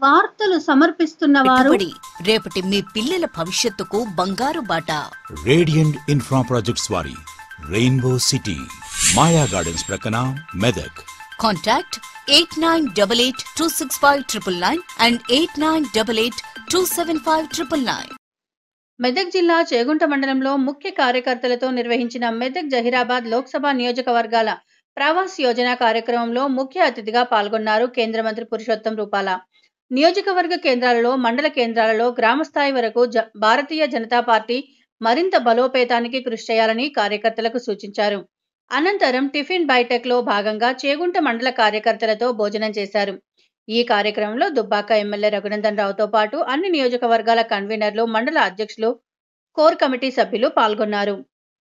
వార్తలు సమర్పిస్తున్న వారు పెట్టుబడి రేపటి మీ పిల్లల భవిష్యత్తుకు బంగారు బాట. రేడియంట్ ఇన్ఫ్రా ప్రాజెక్ట్స్ వారి రెయిన్బో సిటీ మాయా గార్డెన్స్ ప్రక్కన Medak contact eight nine double eight two six five triple nine and eight nine double eight two seven five triple nine Medak జిల్లా చేగుంట మండలంలో ముఖ్య కార్యకర్తలతో నిర్వహించిన మెదక్ జహీరాబాద్ లోక్సభ నియోజకవర్గాల ప్రవాస్ యోజన కార్యక్రమంలో ముఖ్య అతిథిగా పాల్గొన్నారు కేంద్ర మంత్రి పురుషోత్తం రూపాల. నియోజకవర్గ కేంద్రాలలో మండల కేంద్రాలలో గ్రామ స్థాయి వరకు జ- భారతీయ జనతా పార్టీ మరింత బలోపేతానికి కృషి చేయాలని కార్యకర్తలకు సూచించారు. అనంతరం టిఫిన్ బైటెక్లో భాగంగా చేగుంట మండల కార్యకర్తలతో భోజనం చేశారు. ఈ కార్యక్రమంలో దుబ్బాక ఎమ్మెల్యే రఘునందన్ రావుతో పాటు అన్ని నియోజకవర్గాల కన్వీనర్లు మండల అధ్యక్షులు కోర్ కమిటీ సభ్యులు పాల్గొన్నారు.